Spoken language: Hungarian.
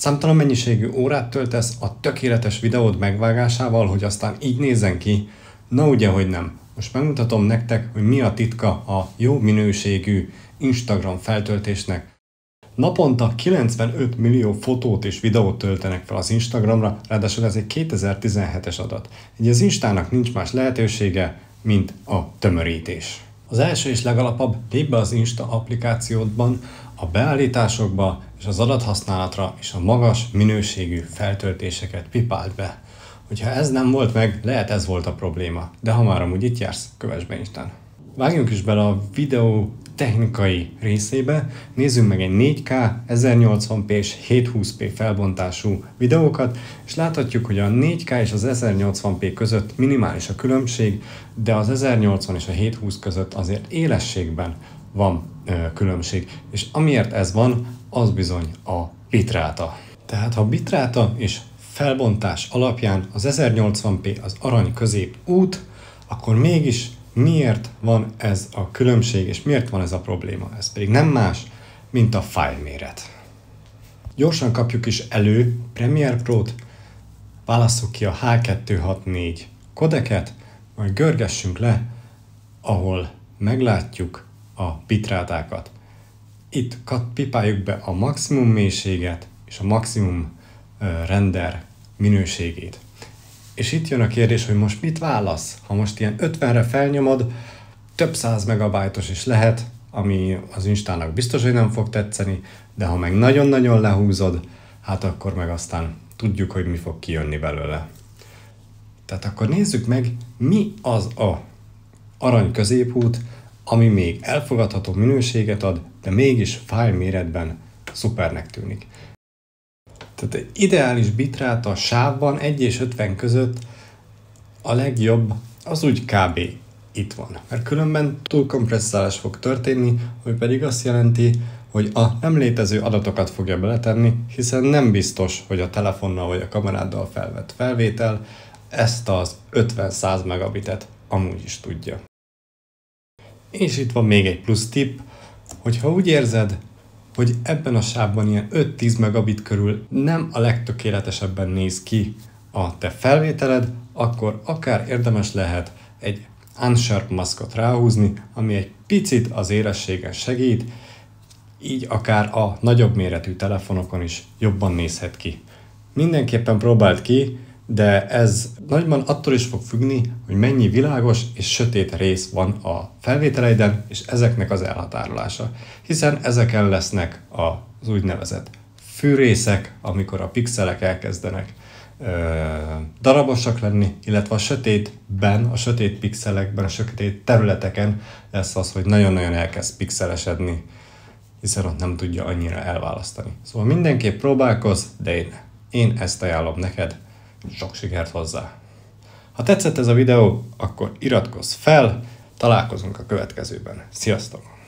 Számtalan mennyiségű órát töltesz a tökéletes videód megvágásával, hogy aztán így nézzen ki? Na ugye, hogy nem. Most megmutatom nektek, hogy mi a titka a jó minőségű Instagram feltöltésnek. Naponta 95 millió fotót és videót töltenek fel az Instagramra, ráadásul ez egy 2017-es adat. Így az Instának nincs más lehetősége, mint a tömörítés. Az első és legalapabb, lép be az Insta applikációdban, a beállításokba és az adathasználatra és a magas minőségű feltöltéseket pipált be. Hogyha ez nem volt meg, lehet ez volt a probléma. De ha már amúgy itt jársz, kövess be Instán. Vágjunk is bele a videó technikai részébe, nézzünk meg egy 4K, 1080p és 720p felbontású videókat, és láthatjuk, hogy a 4K és az 1080p között minimális a különbség, de az 1080 és a 720 között azért élességben van különbség. És amiért ez van, az bizony a bitráta. Tehát ha bitráta és felbontás alapján az 1080p az arany közép út, akkor mégis miért van ez a különbség, és miért van ez a probléma? Ez pedig nem más, mint a file méret. Gyorsan kapjuk is elő Premiere Pro-t, válasszuk ki a H264 kodeket, majd görgessünk le, ahol meglátjuk a bitrátákat. Itt pipáljuk be a maximum mélységet és a maximum render minőségét. És itt jön a kérdés, hogy most mit válasz? Ha most ilyen 50-re felnyomod, több száz megabájtos is lehet, ami az Instának biztos, hogy nem fog tetszeni, de ha meg nagyon-nagyon lehúzod, hát akkor meg aztán tudjuk, hogy mi fog kijönni belőle. Tehát akkor nézzük meg, mi az a arany középút, ami még elfogadható minőséget ad, de mégis file méretben szupernek tűnik. Tehát ideális bitráta sávban 1 és 50 között a legjobb az úgy kb. itt van. Mert különben túlkompresszálás fog történni, hogy pedig azt jelenti, hogy a nem létező adatokat fogja beletenni, hiszen nem biztos, hogy a telefonnal vagy a kameráddal felvett felvétel ezt az 50-100 megabitet amúgy is tudja. És itt van még egy plusz tip, hogyha úgy érzed, hogy ebben a sávban ilyen 5-10 megabit körül nem a legtökéletesebben néz ki a te felvételed, akkor akár érdemes lehet egy Unsharp maszkot ráhúzni, ami egy picit az érességen segít, így akár a nagyobb méretű telefonokon is jobban nézhet ki. Mindenképpen próbáld ki, de ez nagyban attól is fog függni, hogy mennyi világos és sötét rész van a felvételeiden, és ezeknek az elhatárolása. Hiszen ezeken lesznek az úgynevezett fűrészek, amikor a pixelek elkezdenek ö, darabosak lenni, illetve a sötétben, a sötét pixelekben, a sötét területeken lesz az, hogy nagyon-nagyon elkezd pixelesedni, hiszen ott nem tudja annyira elválasztani. Szóval mindenképp próbálkozz, de én, én ezt ajánlom neked, sok sikert hozzá! Ha tetszett ez a videó, akkor iratkozz fel, találkozunk a következőben. Sziasztok!